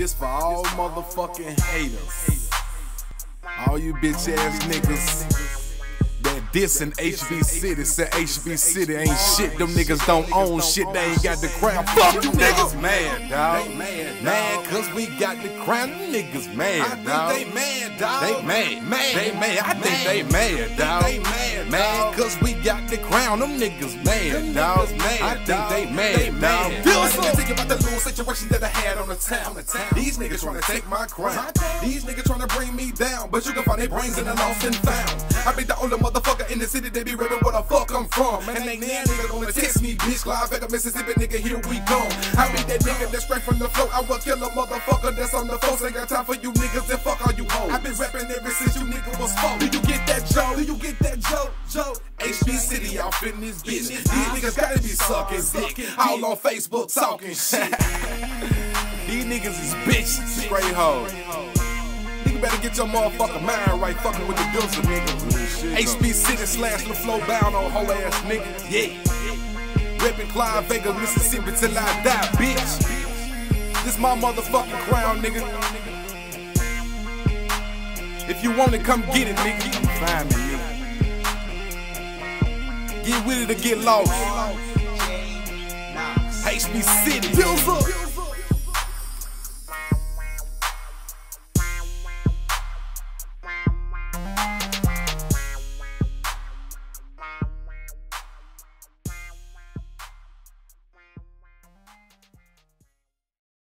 This for all motherfucking haters. All you bitch ass niggas dissing HB City. Said HB City ain't shit. Them niggas don't own shit. They ain't got the crown. Fuck you niggas mad, dog. Mad, cause we got the crown. Them niggas mad, dog. They mad, dog. They mad, Mad. They mad. I think they mad, dog. They mad, mad, cause we got the crown. Them niggas mad, dog. I think they mad, dog. Feel I some- can think about the little situation that I had on the town. These niggas trying to take my crown. These niggas trying to bring me down, but you can find their brains in the lost and found. I be the only motherfucker in the city that be rapping where the fuck I'm from. And ain't that nigga gonna test me, bitch. Clive back Mississippi, nigga, here we go. I be that nigga that's straight from the flow. I will kill a motherfucker that's on the phone. Ain't got time for you niggas and fuck all you hoes. I been rapping ever since you nigga was four. Do you get that joke? Do you get that joke? Joke. HB City off in this bitch. These niggas gotta be sucking dick. All on Facebook talking shit. These niggas is bitches, straight hoes. Better get your motherfucking mind right, fucking with the Dillson nigga. HB City slash the flow bound on whole ass nigga. Yeah. Rippin' Clive Vega, Mississippi till I die, bitch. This my motherfucking crown, nigga. If you want it, come get it, nigga. You can find me, nigga. Get with it or get lost. HB City.